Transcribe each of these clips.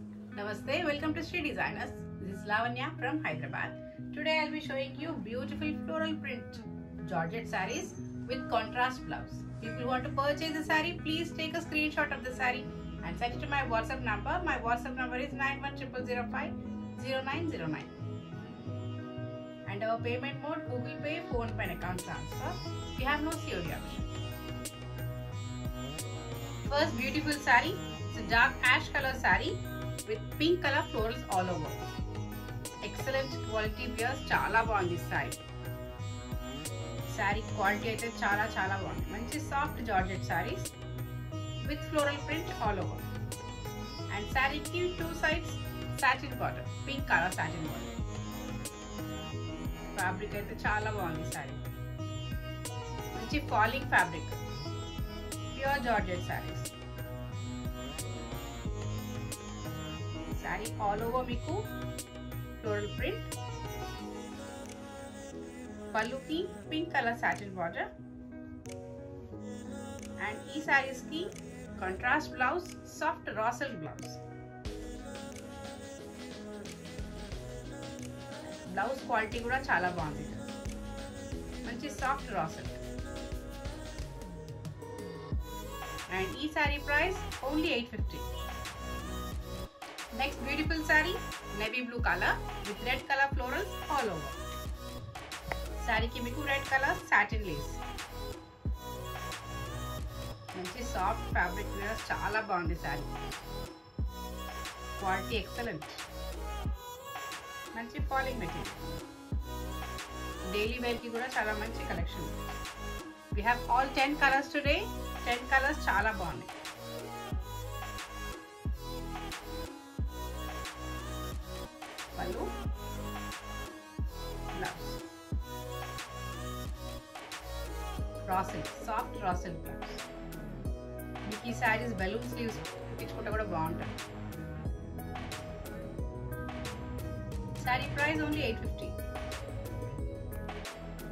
Namaste, welcome to Sri Designers. This is Lavanya from Hyderabad. Today I'll be showing you beautiful floral print Georgette sarees with contrast blouse. People who want to purchase the saree, please take a screenshot of the saree and send it to my WhatsApp number. My WhatsApp number is 9100050909. And our payment mode Google Pay, Phone Pay, account transfer. We have no COD option. First beautiful saree. It's a dark ash color saree with pink color florals all over. Excellent quality beers చాలా బాగుంది sorry sari quality అయితే చాలా చాలా బాగుంది మంచి soft georgette saris with floral print all over and శారీకి two sides satin border pink colour satin border fabric అయితే చాలా బాగుంది శారీ మంచి falling fabric pure georgette saris sari all over మీకు ఫ్లోరల్ ప్రింట్ పళ్ళుకి pink colour satin border and ఈ సారీస్ కి contrast blouse soft రాసల్ బ్లౌజ్ బ్లౌజ్ క్వాలిటీ కూడా చాలా బాగుంది మంచి సాఫ్ట్ రాసల్ అండ్ ఈ sari price only eight fifty next beautiful sari navy blue colour with red colour florals all over శారీకి మీకు రెడ్ కలర్ సాటిన్ లేస్ మంచి సాఫ్ట్ ఫ్యాబ్రిక్ చాలా బాగుంది శారీ క్వాలిటీ ఎక్సలెంట్ మంచి ఫాలింగ్ మెటీరియల్ డైలీ వేర్కి కూడా చాలా మంచి collection we have all ten colours today ten colours చాలా బాగున్నాయి పళ్ళు బ్లౌజ్ రాసిల్ సాఫ్ట్ రాసిల్ బ్లౌజ్ మీకు ఈ శారీస్ బెలూన్ స్లీవ్స్ కుట్టించుకుంటే కూడా బాగుంటుంది sari price only eight fifty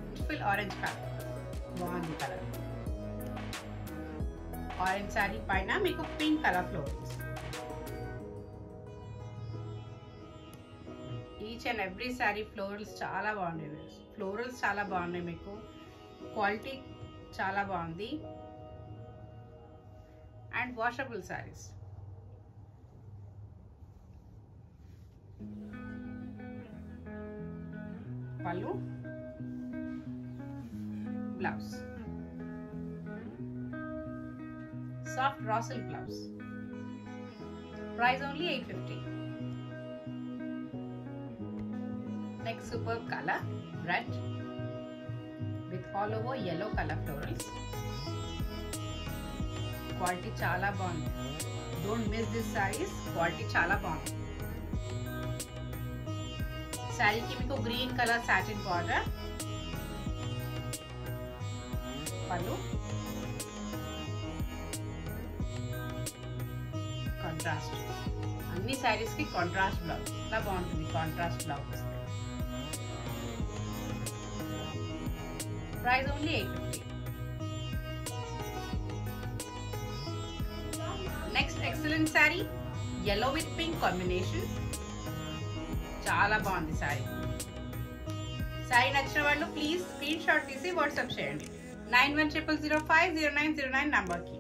beautiful orange colour బాగుంది కలర్ ఆరెంజ్ శారీ పైన మీకు pink colour floors each and every sari florals చాలా బాగున్నాయి ఫ్లోరల్స్ చాలా బాగున్నాయి మీకు క్వాలిటీ చాలా బాగుంది and washable saris pallu blouse soft రాసల్ blouse price only eight fifty next superb color red with all over yellow color florals quality చాలా బాగుంది don't miss this saris quality చాలా బాగుంది శారీకి మీకు గ్రీన్ కలర్ సాటిన్ బార్డర్ పళ్ళు contrast అన్ని శారీస్ కి contrast blouse ఇలా బాగుంటుంది contrast blouse price only. 850 next excellent saree. Yellow with pink combination. చాలా బాగుంది శారీ శారీ నచ్చిన వాళ్ళు ప్లీజ్ స్క్రీన్ షాట్ తీసి వాట్సాప్ చేయండి. Nine one triple zero five zero nine zero nine నంబర్కి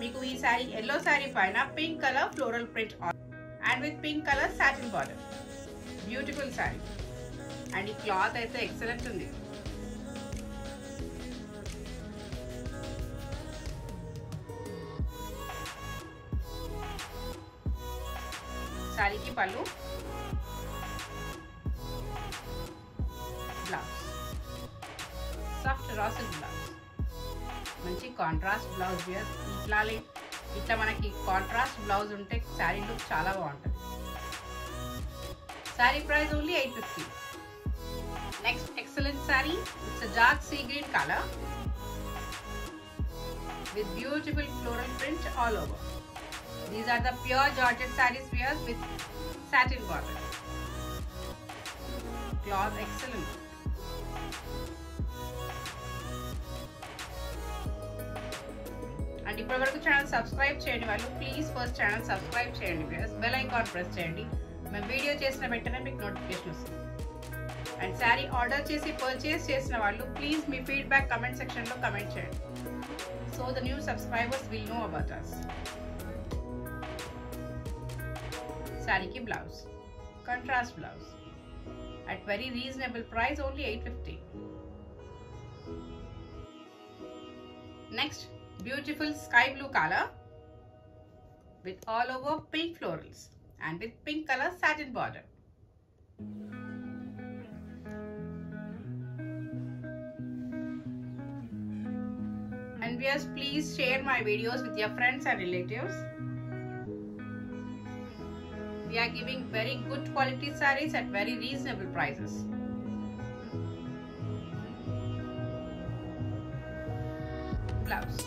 మీకు ఈ శారీ ఎల్లో శారీ పైన pink colour floral print and with pink colour satin border beautiful sari and ఈ క్లాత్ అయితే ఎక్సలెంట్ ఉంది. శారీకి పళ్ళు. బ్లౌజ్ సాఫ్ట్ రాసల్ బ్లౌజ్ మంచి కాంట్రాస్ట్ బ్లౌజ్ ఇట్లా ఇట్లా మనకి కాంట్రాస్ట్ బ్లౌజ్ ఉంటే శారీ లుక్ చాలా బాగుంటుంది. Sari price only eight fifty next excellent sari it's dark sea green colour with beautiful floral print all over These are the pure Georgette sarees spheres with satin border. Cloth excellent. And ఇప్పటివరకు channel subscribe చేయండి వాళ్ళు please first channel subscribe చేయండి plus bell icon press చేయండి. మేము video చేసిన వెంటనే మీకు notification వస్తుంది. అండ్ శారీ ఆర్డర్ చేసి పర్చేస్ చేసిన వాళ్ళు ప్లీజ్ మీ ఫీడ్బ్యాక్ కమెంట్ సెక్షన్లో కమెంట్ చేయండి. So the new subscribers will know about us sari ki blouse, contrast blouse at very reasonable price only 850 Next, beautiful sky blue color with all over pink florals and with pink color satin border. And yes, please share my videos with your friends and relatives we are giving very good quality sarees at very reasonable prices. Blouse.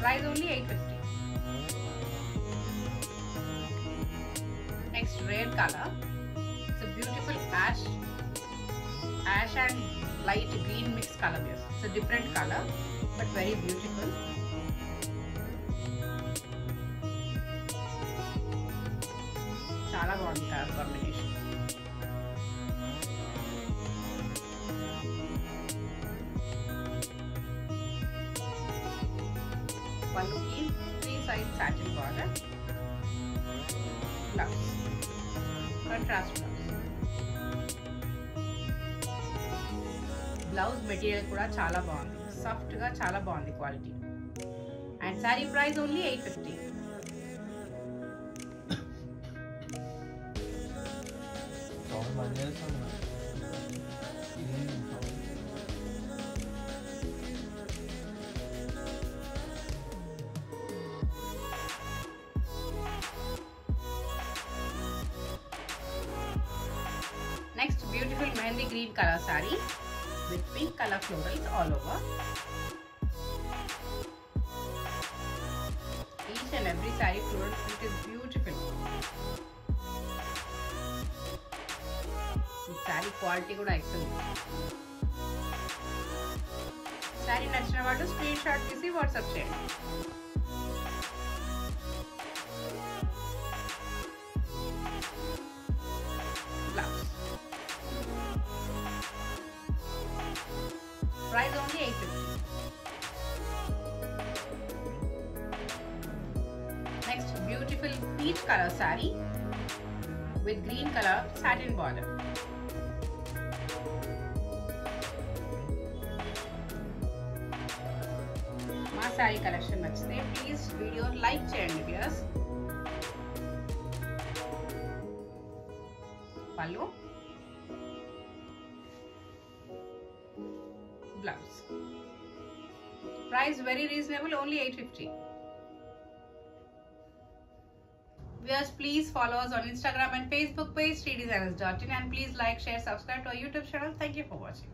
Price only 850. Next red color. It's a beautiful ash, ash and light green mixed color. Yes, it's a different color but very beautiful. చాలా బాగుంది colour combination పళ్ళుకి three side satin border blouse contrast blouse blouse material కూడా చాలా బాగుంది soft గా చాలా బాగుంది quality and sari price only eight fifty Next, beautiful mehendi green color saree with pink color florals all over. Each and every saree floral print is beautiful. ఈ sari quality కూడా excellent sari నచ్చిన వాళ్ళు స్క్రీన్ షాట్ తీసి WhatsApp చేయండి blouse price only eight fifty next beautiful peach colour sari with green color satin border. మా sari collection నచ్చితే please video like చేయండి viewers పళ్ళు blouse price very reasonable only eight fifty Viewers, please follow us on Instagram and Facebook page, 3designers.in and please like, share, subscribe to our YouTube channel. Thank you for watching.